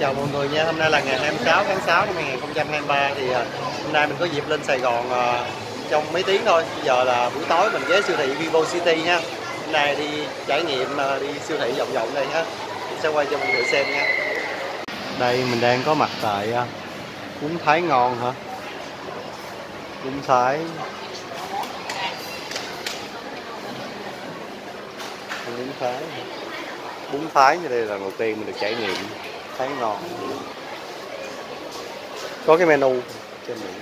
Chào mọi người nha, hôm nay là ngày 26 tháng 6 năm 2023 thì à, hôm nay mình có dịp lên Sài Gòn à, trong mấy tiếng thôi. Bây giờ là buổi tối mình ghé siêu thị Vivo City nha. Hôm nay đi trải nghiệm à, đi siêu thị vòng vòng đây ha. Mình sẽ quay cho mọi người xem nha. Đây mình đang có mặt tại cuốn bún Thái ngon hả? Bún Thái. Bún Thái. Bún Thái như đây là lần đầu tiên mình được trải nghiệm Thái ngon. Có cái menu trên những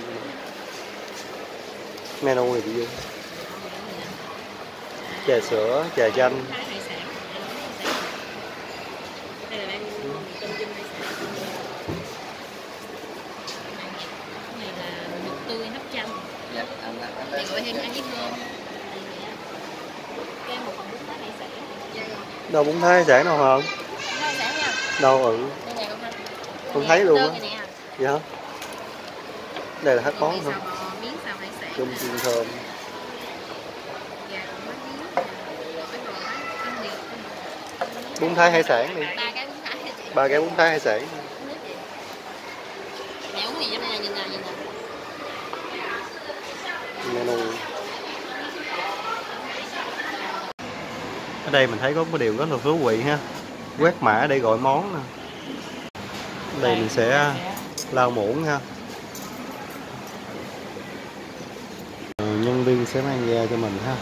menu này gì trà sữa trà chanh. Thì đâu bún Thái hải sản đâu nha. đâu ừ Con thấy luôn á. vậy hả đây là hết món sản. chung chiên thơm liền. bún Thái hải sản đi. Ba cái bún thái hải sản. Uống nước chị. Mẹ uống gì cho đây nè, nhìn nè, nhìn nè. menu ở đây mình thấy có một điều rất là thú vị ha. Quét mã để gọi món nè đây mình sẽ lau muỗng ha. Ờ, nhân viên sẽ mang ra cho mình ha.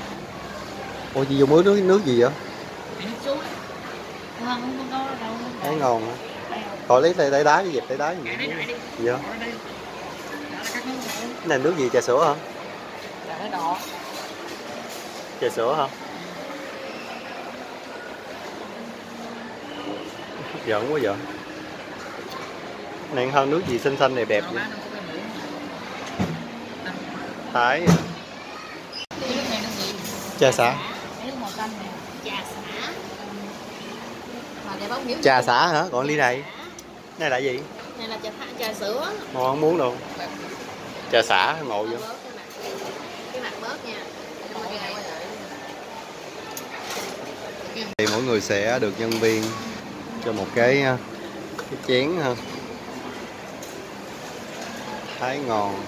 Ôi chị dùng mới nước nước gì vậy? Đâu. thấy ngon hả? Khỏi lấy tay tay đá với dẹp tay đá gì đi. gì nữa. cái này nước gì trà sữa hả? Đỏ. trà sữa hả? Hấp dẫn quá vậy này, hơn nước gì xinh xinh này, đẹp vậy. Thái trà xả Trà xả. Hả? Còn ly này. Này là gì? Này là trà trà sữa. ngon không muốn đâu trà xả ngộ vậy thì mỗi người sẽ được nhân viên cho một cái ờ, cái chén ha thái ngon.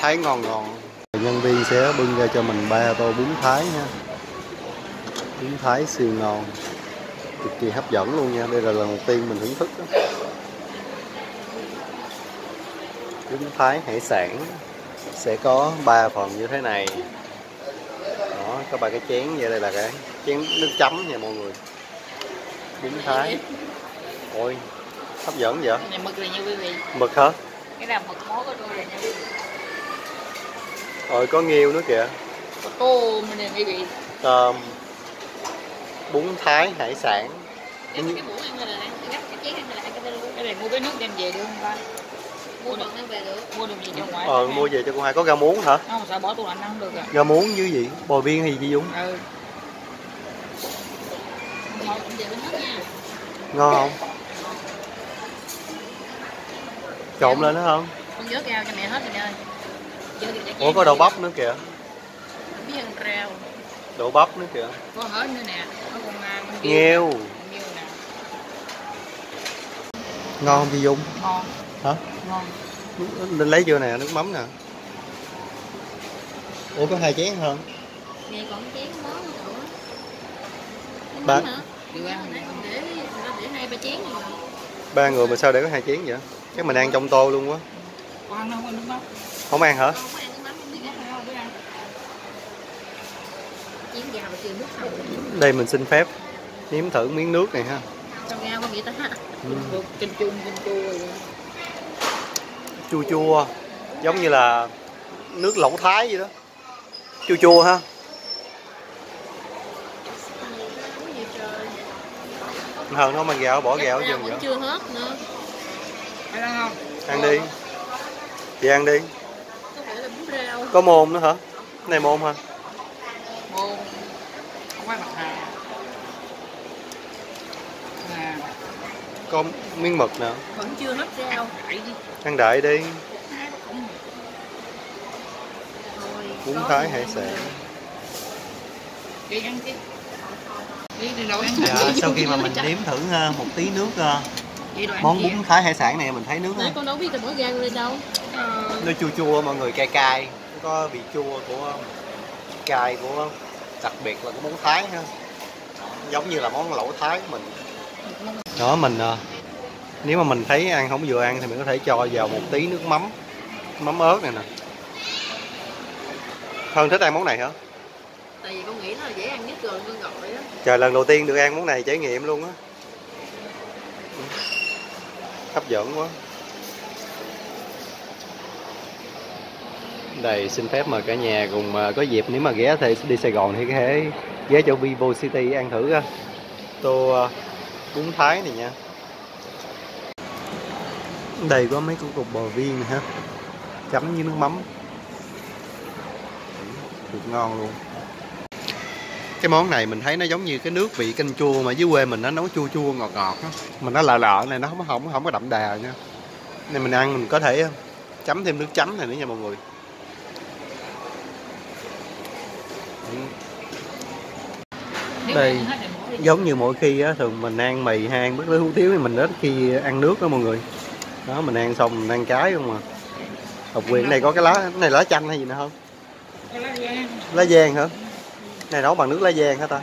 Thái ngon ngon. Nhân viên sẽ bưng ra cho mình ba tô bún thái ha bún thái siêu ngon. Cực kỳ hấp dẫn luôn nha. Đây là lần đầu tiên mình thưởng thức đó. bún thái hải sản. Sẽ có ba phần như thế này. Đó, có ba cái chén vậy. Đây là cái chén nước chấm nha mọi người. Bún thái. Ôi hấp dẫn vậy Cái này mực này nha quý vị. mực hả Cái là mực mối có đôi này nha quý vị. rồi có nghêu nữa kìa Có tôm này quý vị. tôm bún thái hải sản Cái cái muỗng ăn này là ăn cái gấp cái chén ăn này là ăn cái đây luôn. Cái này mua cái nước đem về được không ba? Mua được đem về được. Mua được gì cho ngoại? ờ mua về cho cô hai có rau muống hả Không sợ bỏ tủ lạnh ăn không được à. rau muống với gì bò viên hay gì Dung Ừ. Thôi cũng về bên hết nha. ngon không trộn lên nữa không? Con vớt rau cho mẹ hết rồi ơi. Ủa có đậu bắp nữa kìa. Biết ăn rau. đậu bắp nữa kìa. Có hết nữa nè. Có con nghêu. Nè. ngon không chị Dung Ngon. hả? Ngon. Linh lấy chưa nè nước mắm nè. Ủa có hai chén không Nghe còn chén món nữa. Ba- ba người mà sao để có hai chén vậy chắc mình ăn trong tô luôn quá. Ăn không ăn hả? Nước mắm không ăn đây mình xin phép nếm thử miếng nước này ha. Có ta? Ừ. Chua chua rồi. chua chua. Giống như là nước lẩu thái vậy đó. Chua chua ha. Cái hơn nó mang gạo bỏ gạo vẫn vậy. chưa hết nữa. Ăn không? ăn đi chị ăn đi Có môn nữa hả Cái này môn hả Môn. Không phải mặt hà. Hà. có miếng mực nè Vẫn chưa hết rau. Ăn đại đi bún thái hải sản đi. Ăn đi dạ, sau khi mà mình nếm thử ờ, một tí nước món bún thái hải sản này mình thấy nước Nãy con đâu biết tao bỏ ra lên đâu? Ờ, nó chua chua mọi người cay cay. Nó có vị chua của cay của đặc biệt là cái món thái ha. Giống như là món lẩu thái của mình. Đó mình ờ, nếu mà mình thấy ăn không vừa ăn thì mình có thể cho vào một tí nước mắm. Mắm ớt này nè. Hơn thích ăn món này hả? Tại vì con nghĩ nó là dễ ăn nhất rồi con gọi á. Trời lần đầu tiên được ăn món này trải nghiệm luôn á hấp dẫn quá. Đây xin phép mời cả nhà cùng à, có dịp nếu mà ghé thì đi Sài Gòn thì có thể ghé chỗ Vivo City ăn thử ờ, tô à, bún thái này nha. Đây có mấy con cục bò viên này ha. Chấm với nước mắm. Được ngon luôn cái món này mình thấy nó giống như cái nước vị canh chua mà dưới quê mình nó nấu chua chua ngọt ngọt á. Mà nó lợ lợ này nó không không không có đậm đà nha. Nên mình ăn mình có thể chấm thêm nước chấm này nữa nha mọi người. Đây. giống như mỗi khi á thường mình ăn mì hay ăn bất lưới hủ tiếu thì mình ít khi ăn nước đó mọi người. Đó mình ăn xong mình ăn cái không mà học quyền này có cái lá cái này lá chanh hay gì nữa không? Lá giang hả này nấu bằng nước lá giang hả ta?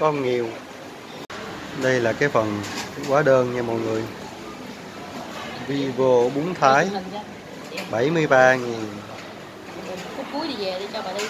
Có không nhiều. Đây là cái phần hóa đơn nha mọi người. Vivo bún thái. Mình ra. 73 ngàn Phút cuối đi về đi cho bà đi